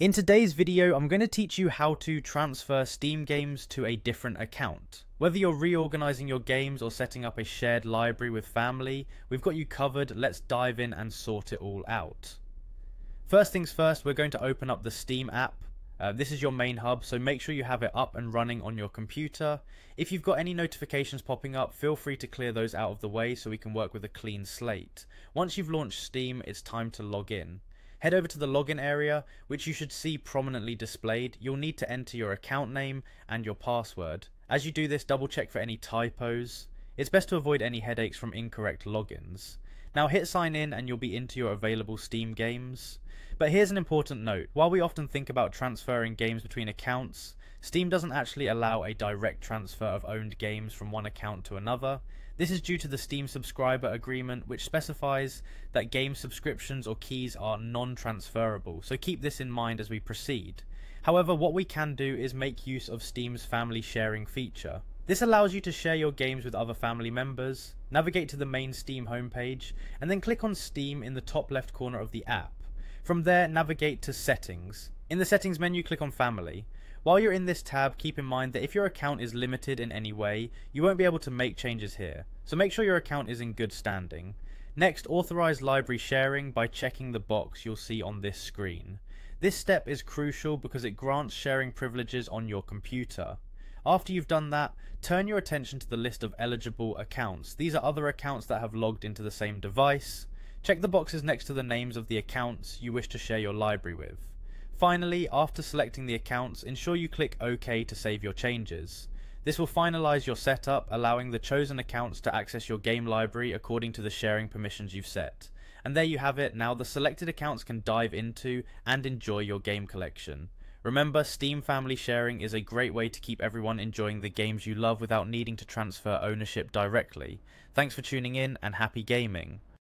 In today's video, I'm going to teach you how to transfer Steam games to a different account. Whether you're reorganizing your games or setting up a shared library with family, we've got you covered. Let's dive in and sort it all out. First things first, we're going to open up the Steam app. Uh, this is your main hub, so make sure you have it up and running on your computer. If you've got any notifications popping up, feel free to clear those out of the way so we can work with a clean slate. Once you've launched Steam, it's time to log in. Head over to the login area, which you should see prominently displayed. You'll need to enter your account name and your password. As you do this, double check for any typos. It's best to avoid any headaches from incorrect logins. Now hit sign in and you'll be into your available Steam games. But here's an important note. While we often think about transferring games between accounts, Steam doesn't actually allow a direct transfer of owned games from one account to another. This is due to the Steam subscriber agreement which specifies that game subscriptions or keys are non-transferable, so keep this in mind as we proceed. However, what we can do is make use of Steam's family sharing feature. This allows you to share your games with other family members, navigate to the main Steam homepage, and then click on Steam in the top left corner of the app. From there, navigate to Settings. In the Settings menu, click on Family. While you're in this tab, keep in mind that if your account is limited in any way, you won't be able to make changes here, so make sure your account is in good standing. Next, authorize library sharing by checking the box you'll see on this screen. This step is crucial because it grants sharing privileges on your computer. After you've done that, turn your attention to the list of eligible accounts. These are other accounts that have logged into the same device. Check the boxes next to the names of the accounts you wish to share your library with. Finally, after selecting the accounts, ensure you click OK to save your changes. This will finalize your setup, allowing the chosen accounts to access your game library according to the sharing permissions you've set. And there you have it, now the selected accounts can dive into and enjoy your game collection. Remember, Steam Family Sharing is a great way to keep everyone enjoying the games you love without needing to transfer ownership directly. Thanks for tuning in and happy gaming.